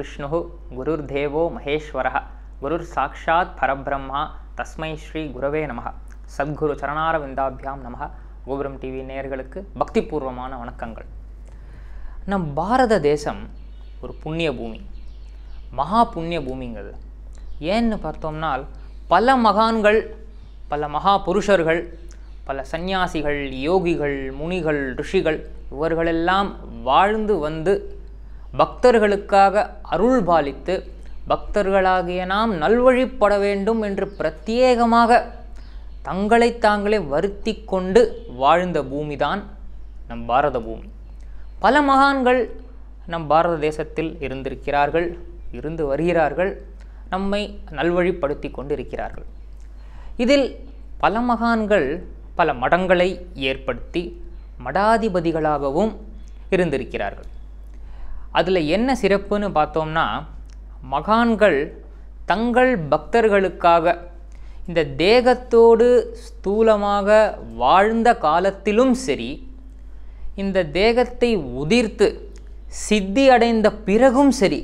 குருர் பிரம்மா குருர் குருர் தேவோ குருர் சாக்ஷாத் பரபிரம்மா தஸ்மை ஸ்ரீ குரவே நமக சத்குரு சரணாரவிந்தாபியாம் நமக கோபுரம் டிவி நேயர்களுக்கு பக்திபூர்வமான வணக்கங்கள். நம் பாரத தேசம் ஒரு புண்ணிய பூமி. மகா புண்ணிய பூமிங்கிறது. ஏன்னு பார்த்தோம்னால் பல மகான்கள் பல மகா புருஷர்கள் பல சந்நியாசிகள் யோகிகள் முனிகள் ரிஷிகள் இவர்களெல்லாம் வாழ்ந்து வந்து பக்தர்களுக்காக அருள் பாலித்து பக்தர்களாகிய நாம் நல்வழிப்பட வேண்டும் என்று பிரத்யேகமாக தங்களை தாங்களே வருத்தி கொண்டு வாழ்ந்த பூமிதான் நம் பாரத பூமி. பல மகான்கள் நம் பாரத தேசத்தில் இருந்திருக்கிறார்கள் இருந்து வருகிறார்கள் நம்மை நல்வழிப்படுத்தி கொண்டிருக்கிறார்கள். இதில் பல மகான்கள் பல மடங்களை ஏற்படுத்தி மடாதிபதிகளாகவும் இருந்திருக்கிறார்கள். அதில் என்ன சிறப்புன்னு பார்த்தோம்னா மகான்கள் தங்கள் பக்தர்களுக்காக இந்த தேகத்தோடு ஸ்தூலமாக வாழ்ந்த காலத்திலும் சரி இந்த தேகத்தை உதிர்த்து சித்தி அடைந்த பிறகும் சரி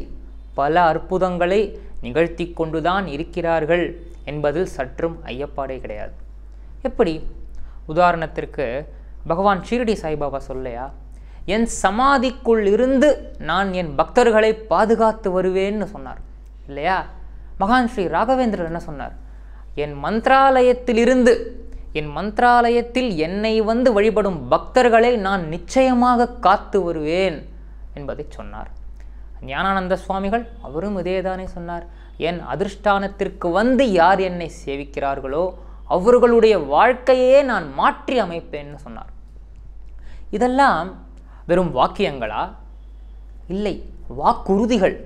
பல அற்புதங்களை நிகழ்த்தி கொண்டுதான் இருக்கிறார்கள் என்பதில் சற்றும் ஐயப்பாடே கிடையாது. எப்படி? உதாரணத்திற்கு பகவான் ஷீரடி சாய்பாபா சொல்லையா? என் சமாதிக்குள் இருந்து நான் என் பக்தர்களை பாதுகாத்து வருவேன்னு சொன்னார். இல்லையா? மகான் ஸ்ரீ ராகவேந்திரர் என்ன சொன்னார்? என் மந்திராலயத்திலிருந்து என் மந்திராலயத்தில் என்னை வந்து வழிபடும் பக்தர்களை நான் நிச்சயமாக காத்து வருவேன் என்பதை சொன்னார். ஞானானந்த சுவாமிகள் அவரும் இதேதானே சொன்னார். என் அதிர்ஷ்டானத்திற்கு வந்து யார் என்னை சேவிக்கிறார்களோ அவர்களுடைய வாழ்க்கையே நான் மாற்றி அமைப்பேன்னு சொன்னார். இதெல்லாம் வெறும் வாக்கியங்களா? இல்லை வாக்குறுதிகள்.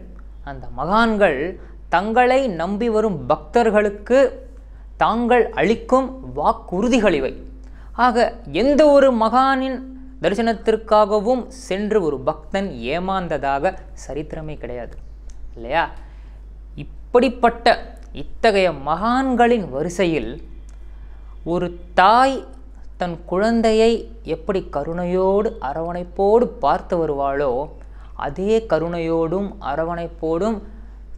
அந்த மகான்கள் தங்களை நம்பி வரும் பக்தர்களுக்கு தாங்கள் அளிக்கும் வாக்குறுதிகள் இவை. ஆக எந்த ஒரு மகானின் தரிசனத்திற்காகவும் சென்று ஒரு பக்தன் ஏமாந்ததாக சரித்திரமே கிடையாது இல்லையா? இப்படிப்பட்ட இத்தகைய மகான்களின் வரிசையில் ஒரு தாய் தன் குழந்தையை எப்படி கருணையோடு அரவணைப்போடு பார்த்து வருவாளோ அதே கருணையோடும் அரவணைப்போடும்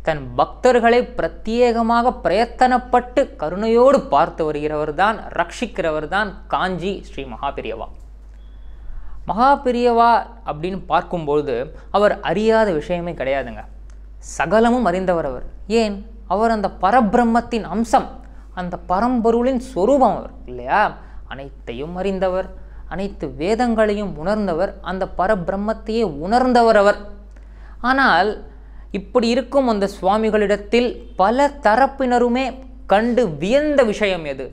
தன் பக்தர்களை பிரத்யேகமாக பிரயத்தனப்பட்டு கருணையோடு பார்த்து வருகிறவர் தான் ரட்சிக்கிறவர் தான் காஞ்சி ஸ்ரீ மகாபிரியவா. மகாபிரியவா அப்படின்னு பார்க்கும்பொழுது அவர் அறியாத விஷயமே கிடையாதுங்க. சகலமும் அறிந்தவர் அவர். ஏன்? அவர் அந்த பரபிரம்மத்தின் அம்சம் அந்த பரம்பொருளின் சொரூபம் அவர் இல்லையா? அனைத்தையும் அறிந்தவர் அனைத்து வேதங்களையும் உணர்ந்தவர் அந்த பரபிரம்மத்தையே உணர்ந்தவர் அவர். ஆனால் இப்படி இருக்கும் அந்த சுவாமிகளிடத்தில் பல தரப்பினருமே கண்டு வியந்த விஷயம் எது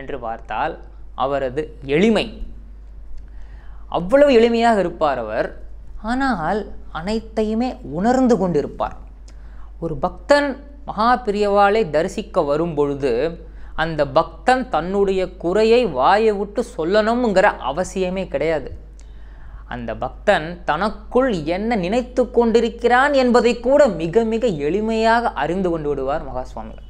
என்று பார்த்தால் அவரது எளிமை. அவ்வளவு எளிமையாக இருப்பார் அவர் ஆனால் அனைத்தையுமே உணர்ந்து கொண்டிருப்பார். ஒரு பக்தன் மகா பிரியவாளை தரிசிக்க வரும் பொழுது அந்த பக்தன் தன்னுடைய குறையை வாயை விட்டு சொல்லணுங்கிற அவசியமே கிடையாது. அந்த பக்தன் தனக்குள் என்ன நினைத்து கொண்டிருக்கிறான் என்பதை கூட மிக மிக எளிமையாக அறிந்து கொண்டு விடுவார் மகாசுவாமிகள்.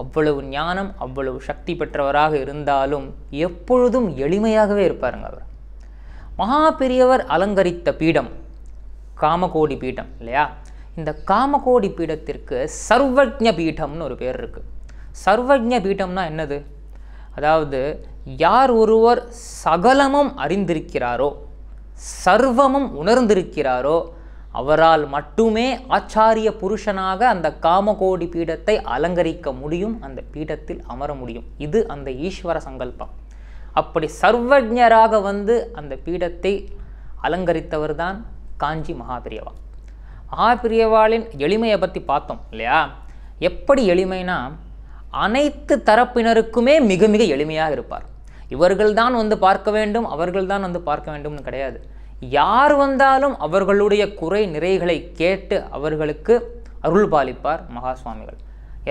அவ்வளவு ஞானம் அவ்வளவு சக்தி பெற்றவராக இருந்தாலும் எப்பொழுதும் எளிமையாகவே இருப்பாருங்க அவர். மகா பெரியவர் அலங்கரித்த பீடம் காமகோடி பீடம் இல்லையா? இந்த காமகோடி பீடத்திற்கு சர்வஜ பீடம்னு ஒரு பேர் இருக்குது சர்வஜ பீட்டம்னா என்னது? அதாவது யார் ஒருவர் சகலமும் அறிந்திருக்கிறாரோ சர்வமும் உணர்ந்திருக்கிறாரோ அவரால் மட்டுமே ஆச்சாரிய புருஷனாக அந்த காமகோடி பீடத்தை அலங்கரிக்க முடியும் அந்த பீடத்தில் அமர முடியும். இது அந்த ஈஸ்வர சங்கல்பம். அப்படி சர்வஜராக வந்து அந்த பீடத்தை அலங்கரித்தவர் தான் காஞ்சி மகாபிரியவா. மகாபிரியவாளின் எளிமையை பற்றி பார்த்தோம் இல்லையா? எப்படி எளிமைனா அனைத்து தரப்பினருக்குமே மிக மிக எளிமையாக இருப்பார். இவர்கள்தான் வந்து பார்க்க வேண்டும் அவர்கள்தான் வந்து பார்க்க வேண்டும்னு கிடையாது. யார் வந்தாலும் அவர்களுடைய குறை நிறைகளை கேட்டு அவர்களுக்கு அருள் பாலிப்பார் மகா சுவாமிகள்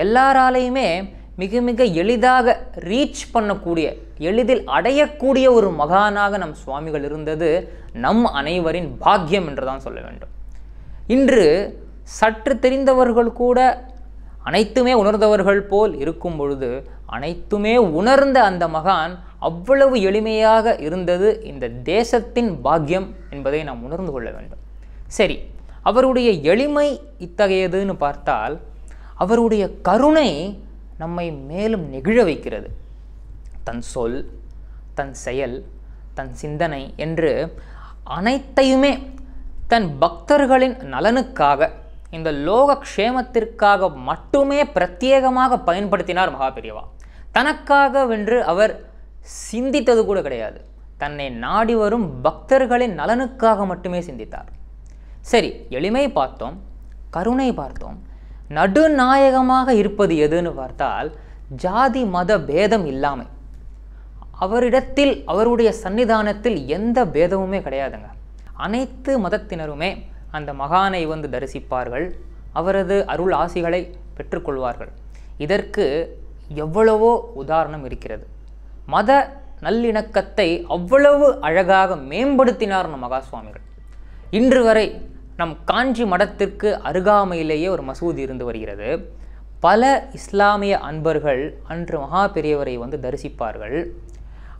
எல்லாராலையுமே மிக மிக எளிதாக ரீச் பண்ணக்கூடிய எளிதில் அடையக்கூடிய ஒரு மகானாக நம் சுவாமிகள் இருந்தது நம் அனைவரின் பாக்கியம் என்று தான் சொல்ல வேண்டும். இன்று சற்று தெரிந்தவர்கள் கூட அனைத்துமே உணர்ந்தவர்கள் போல் இருக்கும் பொழுது அனைத்துமே உணர்ந்த அந்த மகான் அவ்வளவு எளிமையாக இருந்தது இந்த தேசத்தின் பாக்கியம் என்பதை நாம் உணர்ந்து கொள்ள வேண்டும். சரி அவருடைய எளிமை இத்தகையதுன்னு பார்த்தால் அவருடைய கருணை நம்மை மேலும் நெகிழ வைக்கிறது. தன் சொல் தன் செயல் தன் சிந்தனை என்று அனைத்தையுமே தன் பக்தர்களின் நலனுக்காக இந்த லோக க்ஷேமத்திற்காக மட்டுமே பிரத்யேகமாக பயன்படுத்தினார் மகாபெரியவா தனக்காக வென்று அவர் சிந்தித்தது கூட கிடையாது. தன்னை நாடி வரும் பக்தர்களின் நலனுக்காக மட்டுமே சிந்தித்தார். சரி எளிமை பார்த்தோம் கருணை பார்த்தோம். நடுநாயகமாக இருப்பது எதுன்னு பார்த்தால் ஜாதி மத பேதம் இல்லாமை. அவரிடத்தில் அவருடைய சன்னிதானத்தில் எந்த பேதமுமே கிடையாதுங்க. அனைத்து மதத்தினருமே அந்த மகானை வந்து தரிசிப்பார்கள். அவரது அருள் ஆசிகளை பெற்றுக்கொள்வார்கள். இதற்கு எவ்வளவோ உதாரணம் இருக்கிறது. மத நல்லிணக்கத்தை அவ்வளவு அழகாக மேம்படுத்தினார் நம் மகா சுவாமிகள் இன்று வரை நம் காஞ்சி மடத்திற்கு அருகாமையிலேயே ஒரு மசூதி இருந்து வருகிறது. பல இஸ்லாமிய அன்பர்கள் அன்று மகா பெரியவரை வந்து தரிசிப்பார்கள்.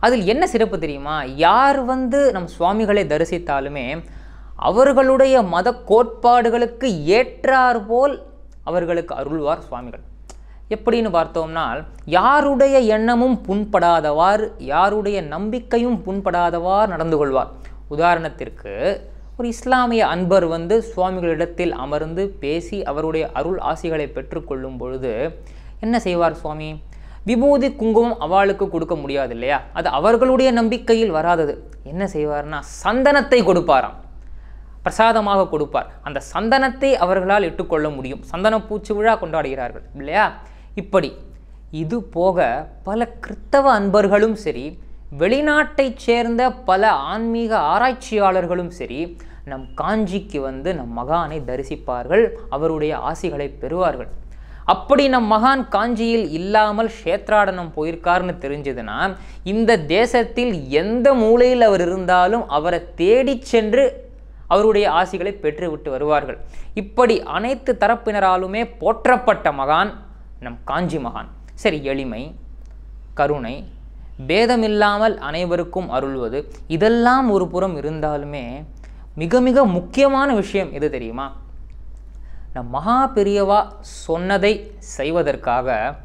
அதில் என்ன சிறப்பு தெரியுமா? யார் வந்து நம் சுவாமிகளை தரிசித்தாலுமே அவர்களுடைய மத கோட்பாடுகளுக்கு ஏற்றாற்போல் அவர்களுக்கு அருள்வார் சுவாமிகள். எப்படின்னு பார்த்தோம்னால் யாருடைய எண்ணமும் புண்படாதவாறு யாருடைய நம்பிக்கையும் புண்படாதவாறு நடந்து கொள்வார். உதாரணத்திற்கு ஒரு இஸ்லாமிய அன்பர் வந்து சுவாமிகளிடத்தில் அமர்ந்து பேசி அவருடைய அருள் ஆசிகளை பெற்றுக்கொள்ளும் பொழுது என்ன செய்வார் சுவாமி? விபூதி குங்குமம் அவளுக்கு கொடுக்க முடியாது இல்லையா? அது அவர்களுடைய நம்பிக்கையில் வராதது. என்ன செய்வார்னா சந்தனத்தை கொடுப்பாராம். பிரசாதமாக கொடுப்பார். அந்த சந்தனத்தை அவர்களால் இட்டுக்கொள்ள முடியும். சந்தன பூச்சி விழா கொண்டாடுகிறார்கள் இல்லையா? இப்படி இது போக பல கிறித்தவ அன்பர்களும் சரி வெளிநாட்டைச் சேர்ந்த பல ஆன்மீக ஆராய்ச்சியாளர்களும் சரி நம் காஞ்சிக்கு வந்து நம் மகானை தரிசிப்பார்கள் அவருடைய ஆசிகளை பெறுவார்கள். அப்படி நம் மகான் காஞ்சியில் இல்லாமல் க்ஷேத்ராடனம் போயிருக்காருன்னு தெரிஞ்சதுன்னா இந்த தேசத்தில் எந்த மூலையில் அவர் இருந்தாலும் அவரை தேடி சென்று அவருடைய ஆசிகளை பெற்றுவிட்டு வருவார்கள். இப்படி அனைத்து தரப்பினராலுமே போற்றப்பட்ட மகான் நம் காஞ்சி மகான். சரி எளிமை கருணை பேதமில்லாமல் அனைவருக்கும் அருள்வது இதெல்லாம் ஒரு புறம் இருந்தாலுமே மிக மிக முக்கியமான விஷயம் எது தெரியுமா? நம் மகா பெரியவா சொன்னதை செய்வதற்காக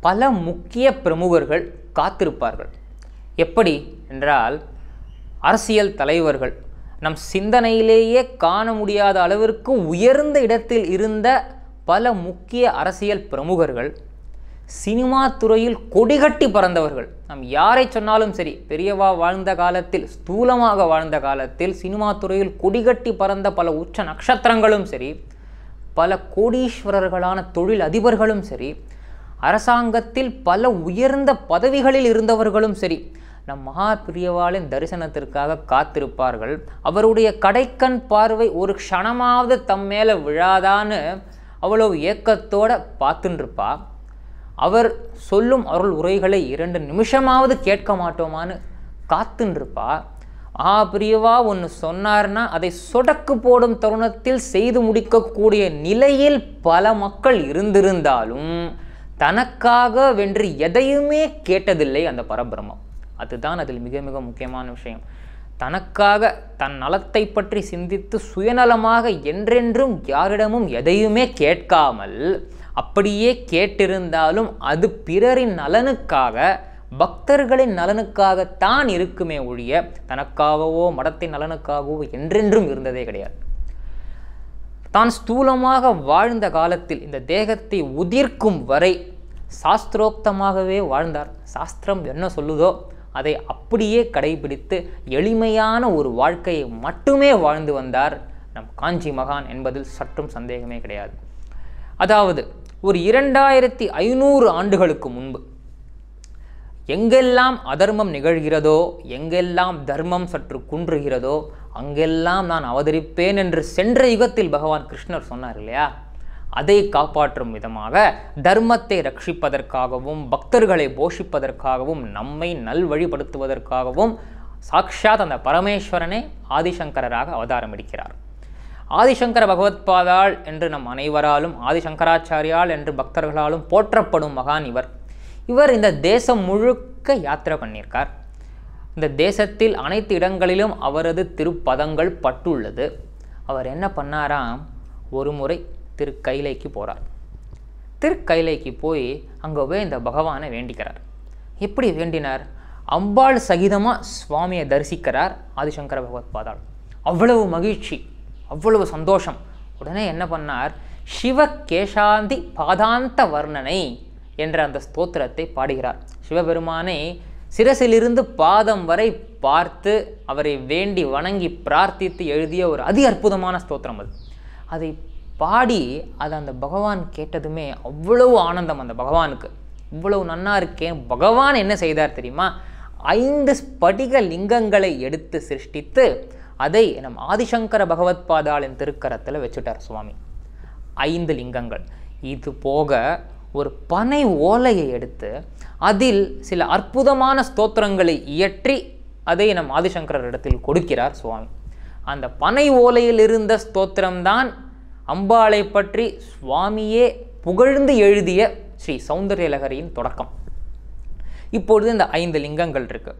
பல முக்கிய பிரமுகர்கள் காத்திருப்பார்கள். எப்படி? என்றால் அரசியல் தலைவர்கள் நம் சிந்தனையிலேயே காண முடியாத அளவிற்கு உயர்ந்த இடத்தில் இருந்த பல முக்கிய அரசியல் பிரமுகர்கள் சினிமா துறையில் கொடிகட்டி பறந்தவர்கள். நம் யாரை சொன்னாலும் சரி பெரியவா வாழ்ந்த காலத்தில் ஸ்தூலமாக வாழ்ந்த காலத்தில் சினிமா துறையில் கொடிகட்டி பறந்த பல உச்ச நட்சத்திரங்களும் சரி பல கோடீஸ்வரர்களான தொழில் அதிபர்களும் சரி அரசாங்கத்தில் பல உயர்ந்த பதவிகளில் இருந்தவர்களும் சரி நம் மகா பிரியவாளின் தரிசனத்திற்காக காத்திருப்பார்கள். அவருடைய கடைக்கண் பார்வை ஒரு க்ஷணமாவது தம் மேலே விழாதான்னு அவ்வளவு ஏக்கத்தோட பார்த்துட்டுருப்பா அவர் சொல்லும் அருள் உரைகளை இரண்டு நிமிஷமாவது கேட்க மாட்டோமான்னு காத்துன்ருப்பா மகாபிரியவா ஒன்று சொன்னார்னா அதை சொடக்கு போடும் தருணத்தில் செய்து முடிக்கக்கூடிய நிலையில் பல மக்கள் இருந்திருந்தாலும் தனக்காக வென்று எதையுமே கேட்டதில்லை அந்த பரபிரமம் அதுதான் அதில் மிக மிக முக்கியமான விஷயம். தனக்காக தன் நலத்தை பற்றி சிந்தித்து சுயநலமாக என்றென்றும் யாரிடமும் எதையுமே கேட்காமல் அப்படியே கேட்டிருந்தாலும் அது பிறரின் நலனுக்காக பக்தர்களின் நலனுக்காகத்தான் இருக்குமே ஒழிய தனக்காகவோ மடத்தின் நலனுக்காகவோ என்றென்றும் இருந்ததே கிடையாது. தான் ஸ்தூலமாக வாழ்ந்த காலத்தில் இந்த தேகத்தை உதிர்க்கும் வரை சாஸ்திரோக்தமாகவே வாழ்ந்தார். சாஸ்திரம் என்ன சொல்லுதோ அதை அப்படியே கடைபிடித்து எளிமையான ஒரு வாழ்க்கையை மட்டுமே வாழ்ந்து வந்தார் நம் காஞ்சி மகான் என்பதில் சற்றும் சந்தேகமே கிடையாது. அதாவது ஒரு இரண்டாயிரத்தி ஐநூறு ஆண்டுகளுக்கு முன்பு எங்கெல்லாம் அதர்மம் நிகழ்கிறதோ எங்கெல்லாம் தர்மம் சற்று குன்றுகிறதோ அங்கெல்லாம் நான் அவதரிப்பேன் என்று சென்ற யுகத்தில் பகவான் கிருஷ்ணர் சொன்னார் இல்லையா? அதை காப்பாற்றும் விதமாக தர்மத்தை ரட்சிப்பதற்காகவும் பக்தர்களை போஷிப்பதற்காகவும் நம்மை நல்வழிப்படுத்துவதற்காகவும் சாக்ஷாத் அந்த பரமேஸ்வரனே ஆதிசங்கரராக அவதாரம் எடுக்கிறார். ஆதிசங்கர பகவத்பாதாள் என்று நம் அனைவராலும் ஆதிசங்கராச்சாரியால் என்று பக்தர்களாலும் போற்றப்படும் மகான் இவர். இவர் இந்த தேசம் முழுக்க யாத்திரை பண்ணியிருக்கார். இந்த தேசத்தில் அனைத்து இடங்களிலும் அவரது திருப்பதங்கள் பட்டுள்ளது. அவர் என்ன பண்ணாராம்? ஒரு முறை திருக்கைலைக்கு போகிறார் திருக்கைலைக்கு போய் அங்கே போய் இந்த பகவானை வேண்டிக்கிறார். எப்படி வேண்டினார்? அம்பாள் சகிதமாக சுவாமியை தரிசிக்கிறார் ஆதிசங்கர பகவத் பாதாள். அவ்வளவு மகிழ்ச்சி அவ்வளவு சந்தோஷம். உடனே என்ன பண்ணார்? சிவ கேசாந்தி பாதாந்த வர்ணனை என்ற அந்த ஸ்தோத்திரத்தை பாடுகிறார். சிவபெருமானை சிரசிலிருந்து பாதம் வரை பார்த்து அவரை வேண்டி வணங்கி பிரார்த்தித்து எழுதிய ஒரு அதி அற்புதமான ஸ்தோத்திரம் அது. அதை பாடி அதை அந்த பகவான் கேட்டதுமே அவ்வளவு ஆனந்தம் அந்த பகவானுக்கு. இவ்வளவு நன்னா இருக்கேன். பகவான் என்ன செய்தார் தெரியுமா? ஐந்து ஸ்படிக லிங்கங்களை எடுத்து சிருஷ்டித்து அதை நம் ஆதிசங்கர பகவத் பாதாளின் திருக்கரத்தில் வச்சுட்டார் சுவாமி. ஐந்து லிங்கங்கள். இது போக ஒரு பனை ஓலையை எடுத்து அதில் சில அற்புதமான ஸ்தோத்திரங்களை இயற்றி அதை நம் ஆதிசங்கரர் இடத்தில் கொடுக்கிறார் சுவாமி. அந்த பனை ஓலையில் இருந்த ஸ்தோத்திரம்தான் அம்பாளை பற்றி சுவாமியே புகழ்ந்து எழுதிய ஸ்ரீ சௌந்தர்யலகரியின் தொடக்கம். இப்பொழுது இந்த ஐந்து லிங்கங்கள் இருக்கு.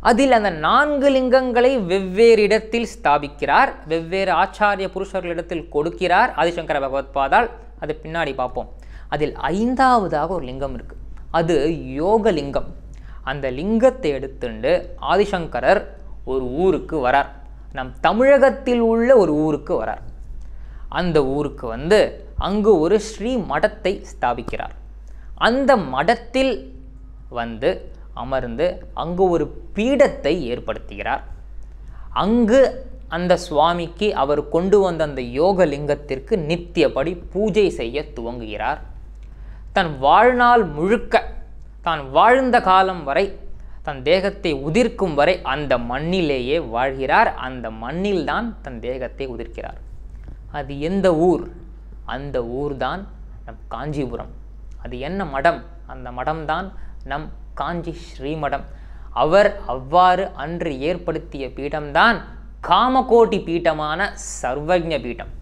அதில் அந்த நான்கு லிங்கங்களை வெவ்வேறு இடத்தில் ஸ்தாபிக்கிறார் வெவ்வேறு ஆச்சாரிய புருஷர்களிடத்தில் கொடுக்கிறார் ஆதிசங்கர பகவத் பாதால் அது பின்னாடி பார்ப்போம். அதில் ஐந்தாவதாக ஒரு லிங்கம் இருக்கு. அது யோக லிங்கம். அந்த லிங்கத்தை எடுத்துண்டு ஆதிசங்கரர் ஒரு ஊருக்கு வரார். நம் தமிழகத்தில் உள்ள ஒரு ஊருக்கு வரார். அந்த ஊருக்கு வந்து அங்கு ஒரு ஸ்ரீ மடத்தை ஸ்தாபிக்கிறார். அந்த மடத்தில் வந்து அமர்ந்து அங்கு ஒரு பீடத்தை ஏற்படுத்துகிறார். அங்கு அந்த சுவாமிக்கு அவர் கொண்டு வந்த அந்த யோக லிங்கத்திற்கு நித்தியபடி பூஜை செய்ய துவங்குகிறார். தன் வாழ்நாள் முழுக்க தான் வாழ்ந்த காலம் வரை தன் தேகத்தை உதிர்க்கும் வரை அந்த மண்ணிலேயே வாழ்கிறார். அந்த மண்ணில்தான் தன் தேகத்தை உதிர்க்கிறார். அது எந்த ஊர்? அந்த ஊர்தான் நம் காஞ்சிபுரம். அது என்ன மடம்? அந்த மடம்தான் நம் காஞ்சி ஸ்ரீமடம். அவர் அவ்வாறு அன்று ஏற்படுத்திய பீடம்தான் காமகோட்டி பீட்டமான சர்வஜ பீட்டம்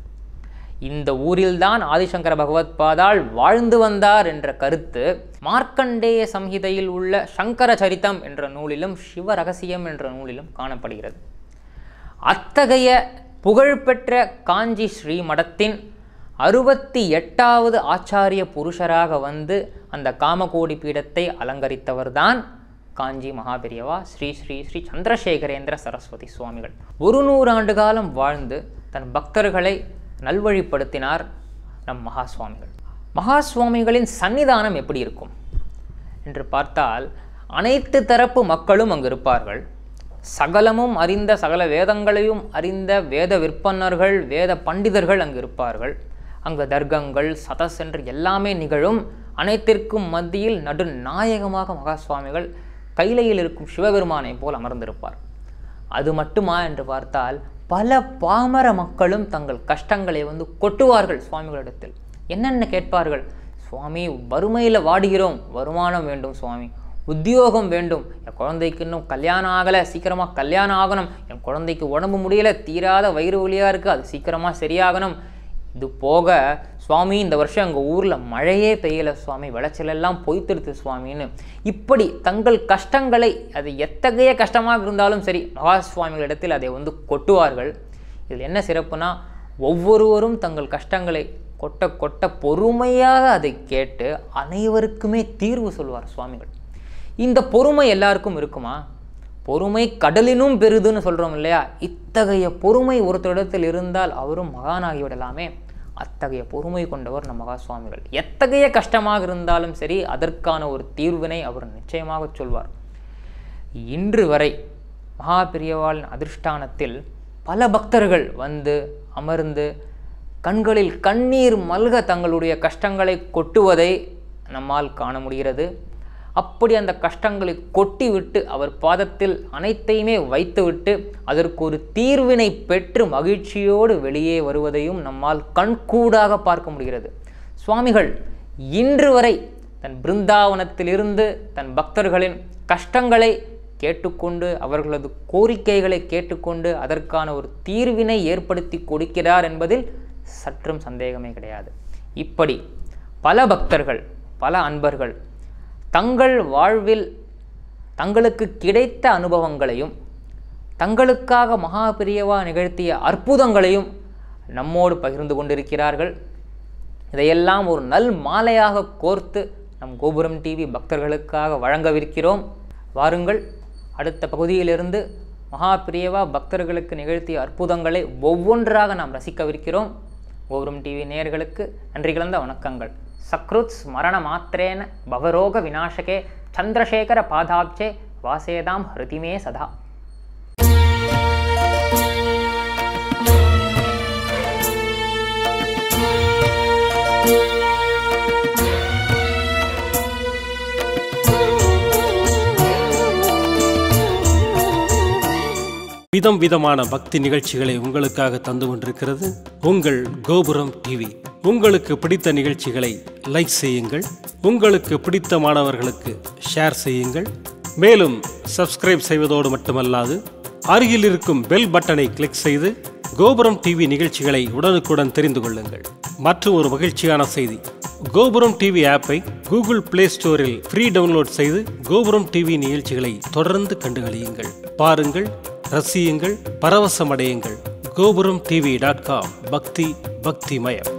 இந்த ஊரில்தான் ஆதிசங்கர பகவத்பாதால் வாழ்ந்து வந்தார் என்ற கருத்து மார்க்கண்டேய சம்ஹிதையில் உள்ள சங்கர சரித்தம் என்ற நூலிலும் சிவ ரகசியம் என்ற நூலிலும் காணப்படுகிறது. அத்தகைய புகழ்பெற்ற காஞ்சி ஸ்ரீ மடத்தின் அறுபத்தி எட்டாவது ஆச்சாரிய புருஷராக வந்து அந்த காமகோடி பீடத்தை அலங்கரித்தவர்தான் காஞ்சி மகாபெரியவா ஸ்ரீ ஸ்ரீ ஸ்ரீ சந்திரசேகரேந்திர சரஸ்வதி சுவாமிகள். ஒரு நூறாண்டு காலம் வாழ்ந்து தன் பக்தர்களை நல்வழிப்படுத்தினார் நம் மகா சுவாமிகள் மகா சுவாமிகளின் சன்னிதானம் எப்படி இருக்கும்? என்று பார்த்தால் அனைத்து தரப்பு மக்களும் அங்கு இருப்பார்கள் சகலமும் அறிந்த சகல வேதங்களையும் அறிந்த வேத விற்பன்னர்கள் வேத பண்டிதர்கள் அங்கு இருப்பார்கள். அங்கு தர்க்கங்கள் சதஸ் என்று எல்லாமே நிகழும். அனைத்திற்கும் மத்தியில் நடுநாயகமாக மகா சுவாமிகள் கைலையில் இருக்கும் சிவபெருமானை போல் அமர்ந்திருப்பார். அது மட்டுமா என்று பார்த்தால் பல பாமர மக்களும் தங்கள் கஷ்டங்களை வந்து கொட்டுவார்கள் சுவாமிகளிடத்தில். என்னென்ன கேட்பார்கள்? சுவாமி வறுமையில் வாடுகிறோம். வருமானம் வேண்டும் சுவாமி. உத்தியோகம் வேண்டும். என் குழந்தைக்கு இன்னும் கல்யாணம் ஆகலை சீக்கிரமாக கல்யாணம் ஆகணும். என் குழந்தைக்கு உடம்பு முடியலை தீராத வயிறு வழியாக இருக்குது அது சீக்கிரமாக சரியாகணும். இது போக சுவாமி இந்த வருஷம் எங்கள் ஊரில் மழையே பெய்யலை சுவாமி. விளைச்சலெல்லாம் பொய்த்திருத்து சுவாமின்னு. இப்படி தங்கள் கஷ்டங்களை அது எத்தகைய கஷ்டமாக இருந்தாலும் சரி மகா சுவாமிகளிடத்தில் அதை வந்து கொட்டுவார்கள். இதில் என்ன சிறப்புனா ஒவ்வொருவரும் தங்கள் கஷ்டங்களை கொட்ட கொட்ட பொறுமையாக அதை கேட்டு அனைவருக்குமே தீர்வு சொல்வார் சுவாமிகள். இந்த பொறுமை எல்லாருக்கும் இருக்குமா? பொறுமை கடலினும் பெரிதுன்னு சொல்கிறோம் இல்லையா? இத்தகைய பொறுமை ஒருத்தரிடத்தில் இருந்தால் அவரும் மகானாகி விடலாமே. அத்தகைய பொறுமை கொண்டவர் நம் மகா சுவாமிகள் எத்தகைய கஷ்டமாக இருந்தாலும் சரி அதற்கான ஒரு தீர்வினை அவர் நிச்சயமாக சொல்வார். இன்று வரை மகா பெரியவாளின் அதிர்ஷ்டானத்தில் பல பக்தர்கள் வந்து அமர்ந்து கண்களில் கண்ணீர் மல்க தங்களுடைய கஷ்டங்களை கொட்டுவதை நம்மால் காண முடிகிறது. அப்படி அந்த கஷ்டங்களை கொட்டிவிட்டு அவர் பாதத்தில் அனைத்தையுமே வைத்துவிட்டு அதற்கு ஒரு தீர்வினை பெற்று மகிழ்ச்சியோடு வெளியே வருவதையும் நம்மால் கண்கூடாக பார்க்க முடிகிறது. சுவாமிகள் இன்று வரை தன் பிருந்தாவனத்திலிருந்து தன் பக்தர்களின் கஷ்டங்களை கேட்டுக்கொண்டு அவர்களது கோரிக்கைகளை கேட்டுக்கொண்டு அதற்கான ஒரு தீர்வினை ஏற்படுத்தி கொடுக்கிறார் என்பதில் சற்றும் சந்தேகமே கிடையாது. இப்படி பல பக்தர்கள் பல அன்பர்கள் தங்கள் வாழ்வில் தங்களுக்கு கிடைத்த அனுபவங்களையும் தங்களுக்காக மகா பிரியவா நிகழ்த்திய அற்புதங்களையும் நம்மோடு பகிர்ந்து கொண்டிருக்கிறார்கள். இதையெல்லாம் ஒரு நல் மாலையாக கோர்த்து நம் கோபுரம் டிவி பக்தர்களுக்காக வழங்கவிருக்கிறோம். வாருங்கள் அடுத்த பகுதியிலிருந்து மகா பிரியவா பக்தர்களுக்கு நிகழ்த்திய அற்புதங்களை ஒவ்வொன்றாக நாம் ரசிக்கவிருக்கிறோம். கோபுரம் டிவி நேயர்களுக்கு நன்றி கலந்த வணக்கங்கள். சக்ருத் ஸ்மரண மாத்திரேன பவரோக விநாசகே சந்திரசேகர பாதாப்ஜே வாசேதாம் ஹிருதிமே சதா. விதம் விதமான பக்தி நிகழ்ச்சிகளை உங்களுக்காக தந்து கொண்டிருக்கிறது உங்கள் கோபுரம் டிவி. உங்களுக்கு பிடித்த நிகழ்ச்சிகளை லைக் செய்யுங்கள். உங்களுக்கு பிடித்த மாணவர்களுக்கு ஷேர் செய்யுங்கள். மேலும் சப்ஸ்கிரைப் செய்வதோடு மட்டுமல்லாது அருகில் இருக்கும் பெல் பட்டனை கிளிக் செய்து கோபுரம் டிவி நிகழ்ச்சிகளை உடனுக்குடன் தெரிந்து கொள்ளுங்கள். மற்றும் ஒரு மகிழ்ச்சியான செய்தி. கோபுரம் டிவி ஆப்பை கூகுள் பிளே ஸ்டோரில் ஃப்ரீ டவுன்லோட் செய்து கோபுரம் டிவி நிகழ்ச்சிகளை தொடர்ந்து கண்டுகளியுங்கள். பாருங்கள் ரசியுங்கள் பரவசமடையுங்கள். கோபுரம் டிவி டாட் காம். பக்தி பக்திமயம்